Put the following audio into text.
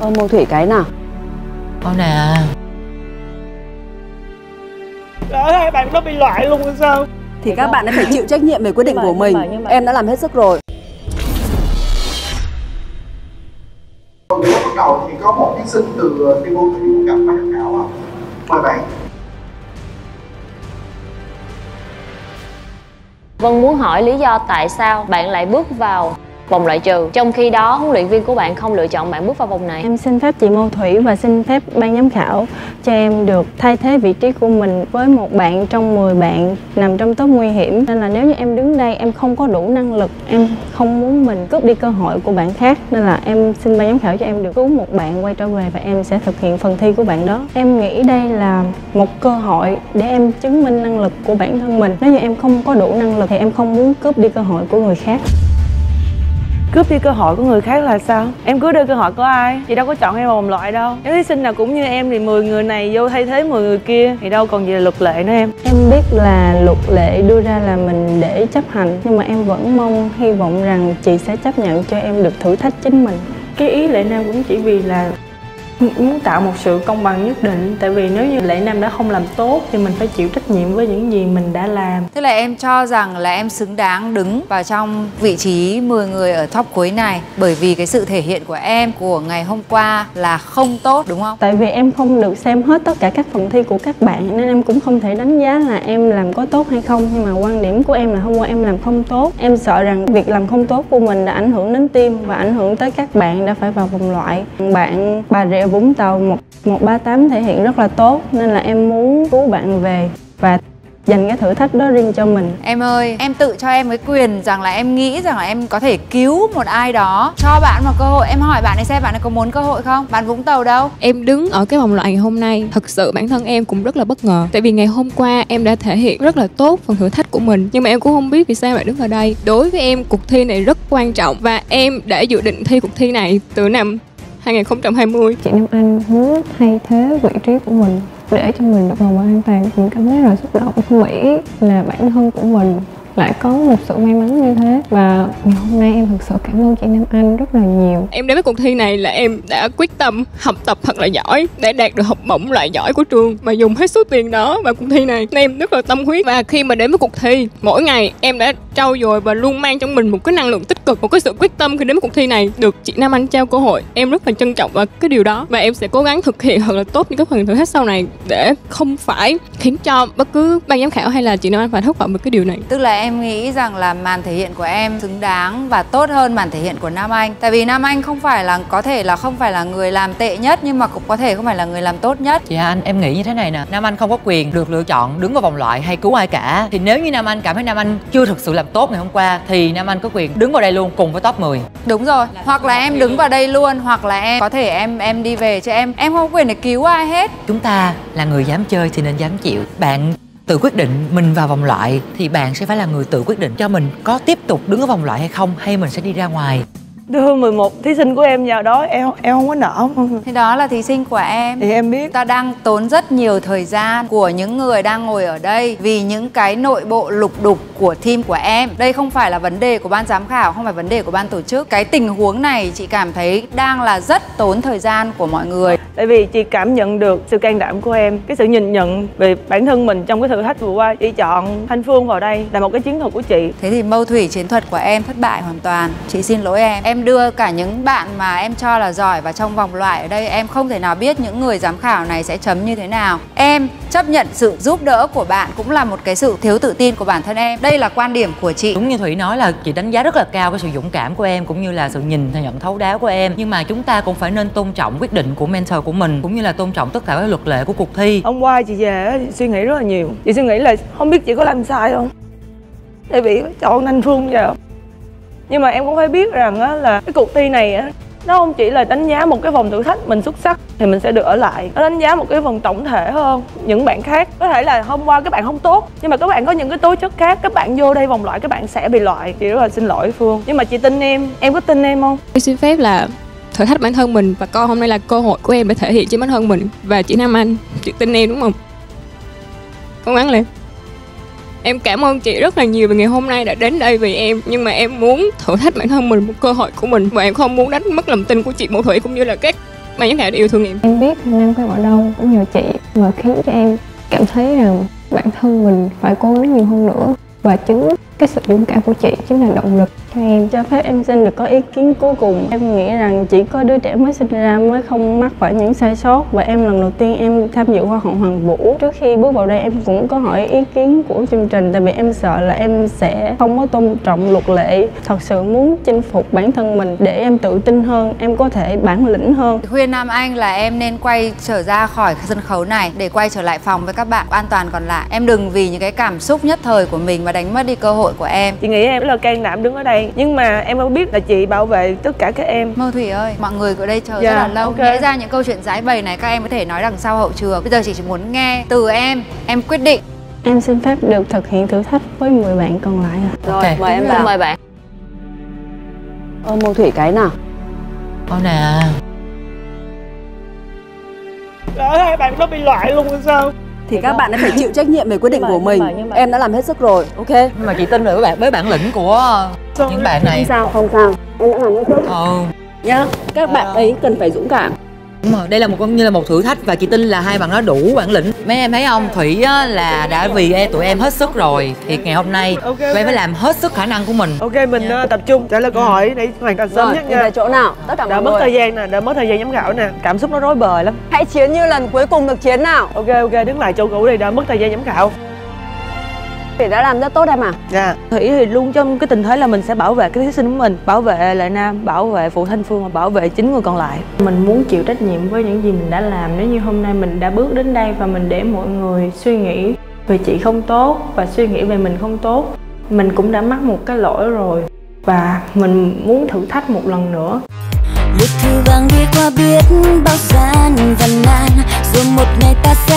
ôm Mâu Thủy cái nào? Con nè Lỡ hai bạn nó bị loại luôn hay sao? Thì các bạn đã phải chịu trách nhiệm về quyết định mà- của mình nhưng mà- nhưng mà- Em đã làm hết sức rồi. Lúc bắt đầu thì có một thí sinh từ team môn thủy gặp ban giám khảo không? Mời bạn. Vân muốn hỏi lý do tại sao bạn lại bước vào vòng loại trừ trong khi đó huấn luyện viên của bạn không lựa chọn bạn bước vào vòng này Em xin phép chị Mâu Thủy và xin phép ban giám khảo cho em được thay thế vị trí của mình với một bạn trong 10 bạn nằm trong top nguy hiểm. Nên là nếu như em đứng đây em không có đủ năng lực, em không muốn mình cướp đi cơ hội của bạn khác. Nên là em xin ban giám khảo cho em được cứu một bạn quay trở về và em sẽ thực hiện phần thi của bạn đó. Em nghĩ đây là một cơ hội để em chứng minh năng lực của bản thân mình. Nếu như em không có đủ năng lực thì em không muốn cướp đi cơ hội của người khác. Cướp đi cơ hội của người khác là sao? Em cướp đi cơ hội của ai? Chị đâu có chọn em vào vòng loại đâu Nếu thí sinh nào cũng như em thì 10 người này vô thay thế 10 người kia Thì đâu còn gì là luật lệ nữa em Em biết là luật lệ đưa ra là mình để chấp hành nhưng mà em vẫn mong hy vọng rằng chị sẽ chấp nhận cho em được thử thách chính mình. cái ý lệ nam cũng chỉ vì là muốn tạo một sự công bằng nhất định tại vì nếu như lệ nam đã không làm tốt thì mình phải chịu trách nhiệm với những gì mình đã làm Tức là em cho rằng là em xứng đáng đứng vào trong vị trí 10 người ở top cuối này bởi vì cái sự thể hiện của em của ngày hôm qua là không tốt đúng không? Tại vì em không được xem hết tất cả các phần thi của các bạn nên em cũng không thể đánh giá là em làm có tốt hay không nhưng mà quan điểm của em là hôm qua em làm không tốt. Em sợ rằng việc làm không tốt của mình đã ảnh hưởng đến team và ảnh hưởng tới các bạn đã phải vào vòng loại. Bạn Bà Rịa Vũng Tàu một 138 thể hiện rất là tốt nên là em muốn cứu bạn về và dành cái thử thách đó riêng cho mình. Em ơi, em tự cho em cái quyền rằng là em nghĩ rằng là em có thể cứu một ai đó cho bạn một cơ hội. Em hỏi bạn ấy xem bạn ấy có muốn cơ hội không? Bạn Vũng Tàu đâu? Em đứng ở cái vòng loại ngày hôm nay Thật sự bản thân em cũng rất là bất ngờ Tại vì ngày hôm qua em đã thể hiện rất là tốt phần thử thách của mình Nhưng mà em cũng không biết vì sao lại đứng ở đây Đối với em cuộc thi này rất quan trọng Và em đã dự định thi cuộc thi này từ năm 2020 chị Nam Anh muốn thay thế vị trí của mình, để cho mình được vòng an toàn mình cảm thấy là xúc động không nghĩ là bản thân của mình lại có một sự may mắn như thế và ngày hôm nay em thực sự cảm ơn chị Nam Anh rất là nhiều Em đến với cuộc thi này là em đã quyết tâm học tập thật là giỏi để đạt được học bổng loại giỏi của trường và dùng hết số tiền đó vào cuộc thi này. Nên em rất là tâm huyết và khi mà đến với cuộc thi, mỗi ngày em đã trau dồi và luôn mang trong mình một cái năng lượng tích cực, một cái sự quyết tâm khi đến với cuộc thi này được chị Nam Anh trao cơ hội. Em rất là trân trọng vào cái điều đó và em sẽ cố gắng thực hiện thật là tốt những cái phần thử thách sau này để không phải khiến cho bất cứ ban giám khảo hay là chị Nam Anh phải thất vọng về cái điều này. Tức là em nghĩ rằng là màn thể hiện của em xứng đáng và tốt hơn màn thể hiện của Nam Anh. Tại vì Nam Anh không phải là có thể là không phải là người làm tệ nhất nhưng mà cũng có thể không phải là người làm tốt nhất. Dạ anh em nghĩ như thế này nè Nam Anh không có quyền được lựa chọn đứng vào vòng loại hay cứu ai cả Thì nếu như Nam Anh cảm thấy Nam Anh chưa thực sự làm tốt ngày hôm qua Thì Nam Anh có quyền đứng vào đây luôn cùng với top 10 Đúng rồi. Hoặc là em đứng vào đây luôn hoặc là em có thể em em đi về chứ em em không có quyền để cứu ai hết. Chúng ta là người dám chơi thì nên dám chịu bạn tự quyết định mình vào vòng loại Thì bạn sẽ phải là người tự quyết định cho mình có tiếp tục đứng ở vòng loại hay không, Hay mình sẽ đi ra ngoài. Đưa 11 thí sinh của em vào đó em em không có nợ? Thì đó là thí sinh của em. Thì em biết Ta đang tốn rất nhiều thời gian của những người đang ngồi ở đây vì những cái nội bộ lục đục của team của em. Đây không phải là vấn đề của ban giám khảo, không phải vấn đề của ban tổ chức. Cái tình huống này chị cảm thấy đang là rất tốn thời gian của mọi người. Tại vì chị cảm nhận được sự can đảm của em Cái sự nhìn nhận về bản thân mình trong cái thử thách vừa qua Chị chọn Thanh Phương vào đây là một cái chiến thuật của chị Thế thì mâu thủy chiến thuật của em thất bại hoàn toàn. Chị xin lỗi em. Em đưa cả những bạn mà em cho là giỏi vào trong vòng loại ở đây em không thể nào biết những người giám khảo này sẽ chấm như thế nào. Em chấp nhận sự giúp đỡ của bạn cũng là một cái sự thiếu tự tin của bản thân em. Đây là quan điểm của chị. Đúng như Thủy nói là chị đánh giá rất là cao cái sự dũng cảm của em Cũng như là sự nhìn nhận thấu đáo của em Nhưng mà chúng ta cũng phải nên tôn trọng quyết định của mentor của mình Cũng như là tôn trọng tất cả các luật lệ của cuộc thi Hôm qua chị về chị suy nghĩ rất là nhiều Chị suy nghĩ là không biết chị có làm sai không Tại vì chọn Thanh Phương vào nhưng mà em cũng phải biết rằng á, là cái cuộc thi này á, nó không chỉ là đánh giá một cái vòng thử thách mình xuất sắc thì mình sẽ được ở lại. Nó đánh giá một cái phần tổng thể hơn những bạn khác. Có thể là hôm qua các bạn không tốt nhưng mà các bạn có những cái tố chất khác các bạn vô đây vòng loại các bạn sẽ bị loại. Chị rất là xin lỗi phương. Nhưng mà chị tin em. Em có tin em không? Em xin phép là thử thách bản thân mình và coi hôm nay là cơ hội của em để thể hiện chính bản thân mình và chị Nam Anh. Chị tin em đúng không? Cố gắng lên em cảm ơn chị rất là nhiều vì ngày hôm nay đã đến đây vì em. Nhưng mà em muốn thử thách bản thân mình, một cơ hội của mình. Và em không muốn đánh mất lòng tin của chị Mộ Thủy cũng như là các ban giám khảo yêu thương em. Em biết năng các ở đâu cũng nhờ chị và khiến cho em cảm thấy rằng bản thân mình phải cố gắng nhiều hơn nữa. Và chính cái sự dũng cảm của chị chính là động lực cho em cho phép em xin được có ý kiến cuối cùng. Em nghĩ rằng chỉ có đứa trẻ mới sinh ra mới không mắc phải những sai sót và em lần đầu tiên em tham dự hoa hậu hoàng vũ. Trước khi bước vào đây em cũng có hỏi ý kiến của chương trình tại vì em sợ là em sẽ không có tôn trọng luật lệ. Thật sự muốn chinh phục bản thân mình để em tự tin hơn em có thể bản lĩnh hơn. Khuyên nam anh là em nên quay trở ra khỏi sân khấu này để quay trở lại phòng với các bạn an toàn còn lại. Em đừng vì những cái cảm xúc nhất thời của mình mà đánh mất đi cơ hội của em. Chị nghĩ em là can đảm đứng ở đây nhưng mà em không biết là chị bảo vệ tất cả các em Mơ Thủy ơi, mọi người ở đây chờ Dạ, rất là lâu ok. Nhẽ ra những câu chuyện giải bày này các em có thể nói đằng sau hậu trường Bây giờ chị chỉ muốn nghe từ em, em quyết định em xin phép được thực hiện thử thách với 10 bạn còn lại ạ Rồi, Ok. mời em Xin vào. mời bạn Ôm Mông Thủy cái nào. Ô nè Lỡ hai bạn nó bị loại luôn hay sao Thì các bạn ấy phải chịu trách nhiệm về quyết định mà- của mình. nhưng mà- nhưng mà- Em đã làm hết sức rồi, ok? nhưng mà chị tin rồi với bạn với bản lĩnh của những bạn này sao, không sao. Em đã làm hết sức. ừ Nhá, các bạn ấy cần phải dũng cảm. Đúng rồi, đây là một như là một thử thách và chị tin là hai bạn đó đủ bản lĩnh. Mấy em thấy không, Thủy á, là đã vì em tụi em hết sức rồi. Thì ngày hôm nay Ok, tụi em phải làm hết sức khả năng của mình. ok mình ờ, tập trung trả lời câu hỏi để hoàn thành sớm nhất nha về chỗ nào? Tất cả mọi mất người. thời gian nè đỡ mất thời gian giám khảo nè cảm xúc nó rối bời lắm Hãy chiến như lần cuối cùng được chiến nào. ok ok đứng lại chỗ cũ đi đỡ mất thời gian giám khảo Thủy đã làm rất tốt em à. Dạ. Thủy thì luôn trong cái tình thế là mình sẽ bảo vệ cái thí sinh của mình, bảo vệ Lệ Nam, bảo vệ Phụ Thanh Phương và bảo vệ chính người còn lại. mình muốn chịu trách nhiệm với những gì mình đã làm nếu như hôm nay mình đã bước đến đây và mình để mọi người suy nghĩ về chị không tốt và suy nghĩ về mình không tốt mình cũng đã mắc một cái lỗi rồi và mình muốn thử thách một lần nữa một thư vàng đi qua biết bao gian và nan rồi một ngày ta sẽ